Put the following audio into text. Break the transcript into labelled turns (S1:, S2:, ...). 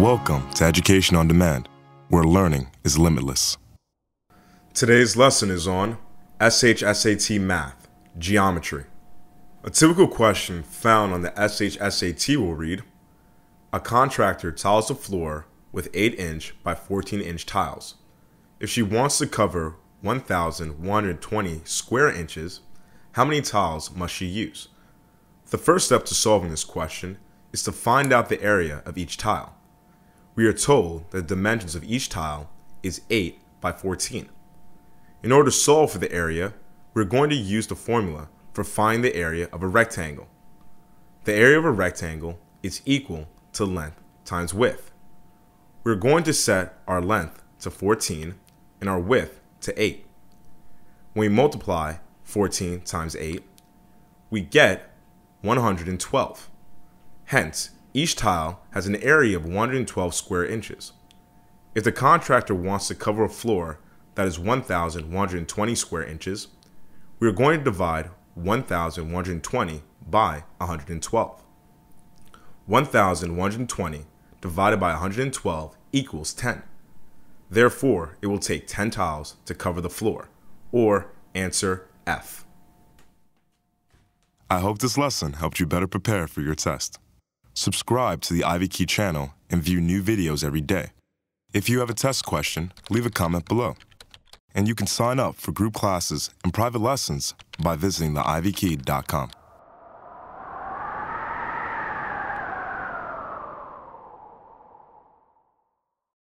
S1: Welcome to Education on Demand, where learning is limitless. Today's lesson is on SHSAT Math, Geometry. A typical question found on the SHSAT will read A contractor tiles the floor with 8 inch by 14 inch tiles. If she wants to cover 1,120 square inches, how many tiles must she use? The first step to solving this question is to find out the area of each tile. We are told that the dimensions of each tile is 8 by 14. In order to solve for the area, we're going to use the formula for finding the area of a rectangle. The area of a rectangle is equal to length times width. We're going to set our length to 14 and our width to 8. When we multiply 14 times 8, we get 112. Hence, each tile has an area of 112 square inches. If the contractor wants to cover a floor that is 1,120 square inches, we are going to divide 1,120 by 112. 1,120 divided by 112 equals 10. Therefore, it will take 10 tiles to cover the floor, or answer F. I hope this lesson helped you better prepare for your test. Subscribe to the Ivy Key channel and view new videos every day. If you have a test question, leave a comment below. And you can sign up for group classes and private lessons by visiting theivykey.com.